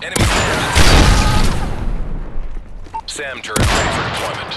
Enemy SAM turret ready for deployment.